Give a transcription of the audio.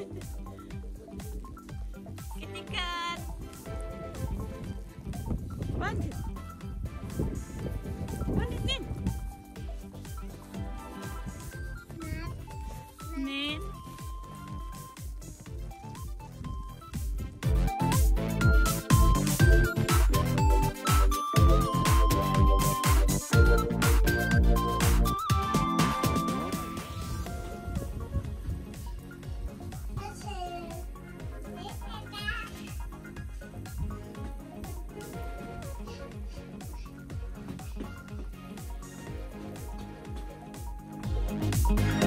Nit, nit, Podcast.